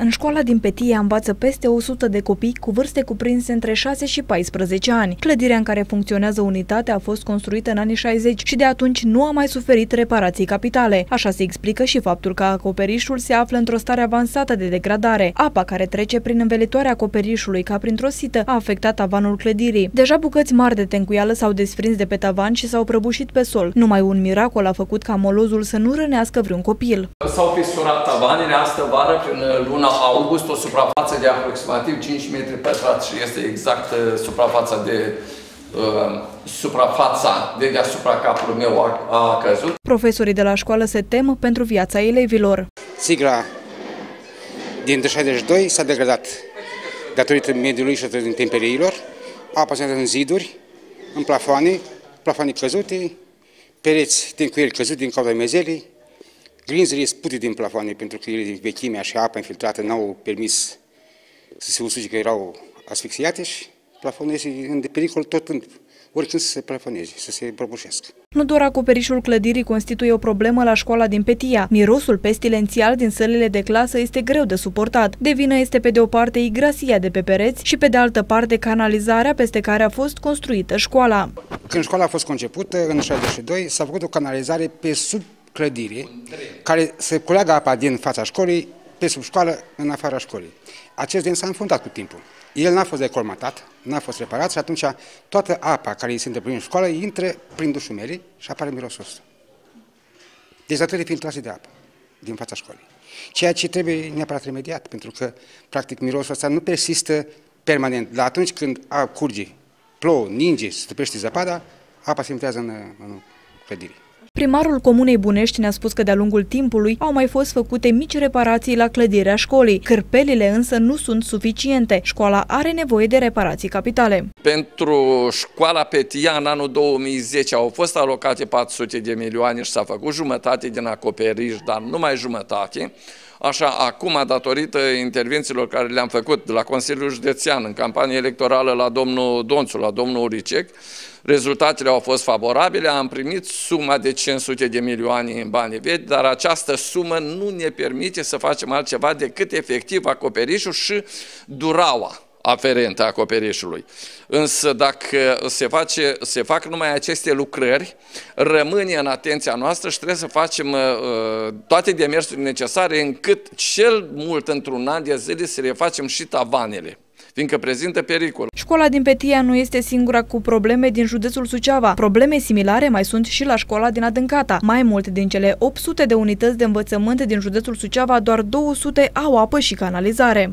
În școala din Petie învață peste 100 de copii cu vârste cuprinse între 6 și 14 ani. Clădirea în care funcționează unitatea a fost construită în anii 60 și de atunci nu a mai suferit reparații capitale. Așa se explică și faptul că acoperișul se află într-o stare avansată de degradare. Apa care trece prin învelitoarea acoperișului ca printr-o sită a afectat tavanul clădirii. Deja bucăți mari de tencuială s-au desprins de pe tavan și s-au prăbușit pe sol. Numai un miracol a făcut ca molozul să nu rănească vreun copil. S-au fisturat tavanele astă vară prin luna august o suprafață de aproximativ 5 metri pătrați și este exact uh, suprafața de uh, suprafața de deasupra capului meu a, a căzut. Profesorii de la școală se tem pentru viața elevilor. Sigla din 62 s-a degradat datorită mediului și din temperiilor, apa se în ziduri, în plafoane, plafoane căzute, pereți din cuieri căzut din cauza mezelii, Grinzele spute din plafoane pentru că ele din vechimea și apa infiltrată n-au permis să se usuce că erau asfixiate și plafonul este în pericol tot timpul oricând să se plafoneze, să se prăbușească. Nu doar acoperișul clădirii constituie o problemă la școala din Petia. Mirosul pestilențial din sălile de clasă este greu de suportat. De vină este pe de o parte igrasia de pe pereți și pe de altă parte canalizarea peste care a fost construită școala. Când școala a fost concepută, în 62, s-a făcut o canalizare pe sub clădire care se culeagă apa din fața școlii pe sub școală în afara școlii. Acest din s-a înfundat cu timpul. El n-a fost decolmatat, n-a fost reparat și atunci toată apa care îi se întâmplă în școală intră prin dușumerii și apare mirosul ăsta. Deci atât de filtrație de apă din fața școlii. Ceea ce trebuie neapărat remediat, pentru că, practic, mirosul ăsta nu persistă permanent. Dar atunci când a curge, plouă, ninge, se stăpește zăpada, apa se intrează în, în clădire. Primarul Comunei Bunești ne-a spus că de-a lungul timpului au mai fost făcute mici reparații la clădirea școlii. Cârpelile însă nu sunt suficiente. Școala are nevoie de reparații capitale. Pentru școala Petia în anul 2010 au fost alocate 400 de milioane și s-a făcut jumătate din acoperiș, dar numai jumătate. Așa, acum, datorită intervențiilor care le-am făcut de la Consiliul Județean în campanie electorală la domnul Donțu, la domnul Uricec, rezultatele au fost favorabile, am primit suma de 500 de milioane în bani vechi, dar această sumă nu ne permite să facem altceva decât efectiv acoperișul și duraua aferente acoperișului. Însă dacă se, face, se fac numai aceste lucrări, rămâne în atenția noastră și trebuie să facem uh, toate demersurile necesare încât cel mult într-un an de zile să refacem și tavanele fiindcă prezintă pericol. Școala din Petia nu este singura cu probleme din județul Suceava. Probleme similare mai sunt și la școala din Adâncata. Mai mult din cele 800 de unități de învățământ din județul Suceava, doar 200 au apă și canalizare.